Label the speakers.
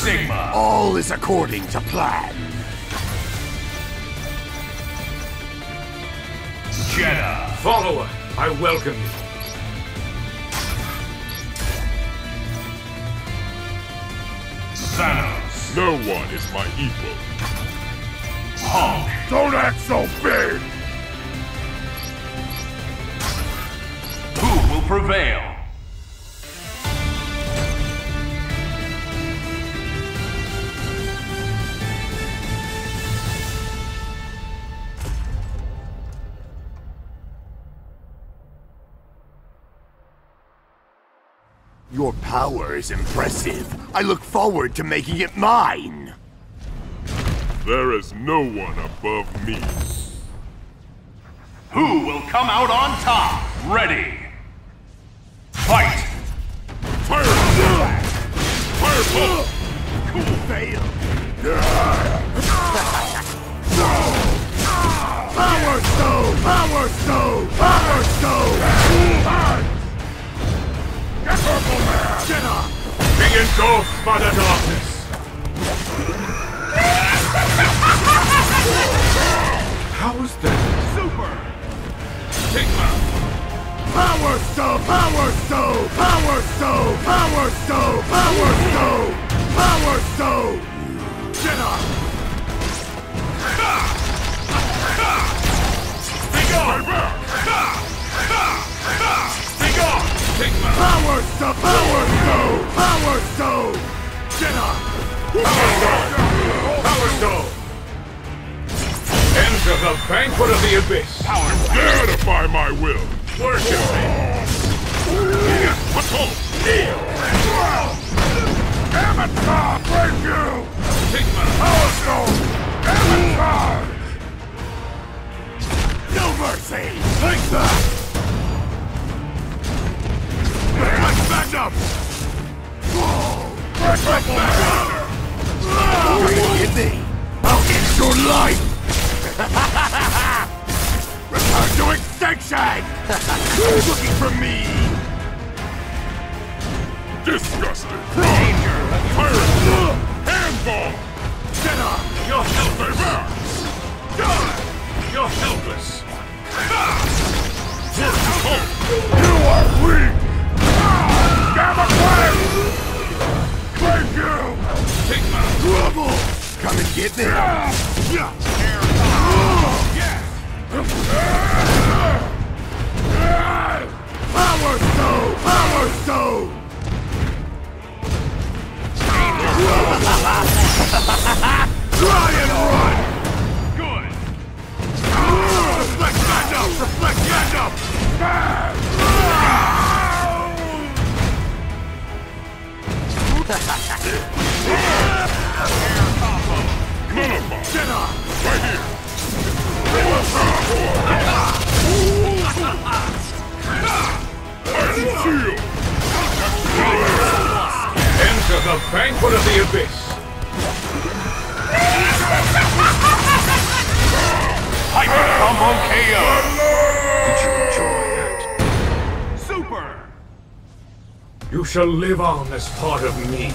Speaker 1: Sigma.
Speaker 2: All is according to plan.
Speaker 1: Jedah.
Speaker 3: Follower, I welcome you.
Speaker 1: Thanos.
Speaker 4: No one is my equal.
Speaker 1: Hulk.
Speaker 2: Don't act so big!
Speaker 1: Who will prevail?
Speaker 2: Your power is impressive. I look forward to making it mine.
Speaker 4: There is no one above me.
Speaker 1: Who will come out on top? Ready. Fight.
Speaker 4: Fire! Fireball!
Speaker 2: Cool fail.
Speaker 3: Engulfed by the darkness. How was that?
Speaker 1: Super.
Speaker 3: Sigma!
Speaker 2: Power Stone! Power Stone! Power Stone! Power Stone! Power Stone! Power Stone! Get Power Stone! Power Stone! Power Stone! Get up!
Speaker 3: Power Stone! Enter the banquet of the abyss!
Speaker 1: Power.
Speaker 4: Defy my will!
Speaker 3: Worship me!
Speaker 2: Up! Back me! I'll end your life! Return to extinction! Who's looking for me?
Speaker 4: Disgusting!
Speaker 1: Danger.
Speaker 4: Fire! Handball!
Speaker 2: Get up!
Speaker 3: You're helpless!
Speaker 4: Back!
Speaker 3: You're helpless!
Speaker 2: You are weak! And get me! Power Stone! Power Stone! Try and run!
Speaker 1: Good.
Speaker 2: Reflect back up! Reflect back up!
Speaker 3: banquet of the abyss!
Speaker 1: Hyper combo KO.
Speaker 3: Did you enjoy that?
Speaker 1: Super.
Speaker 3: You shall live on as part of me.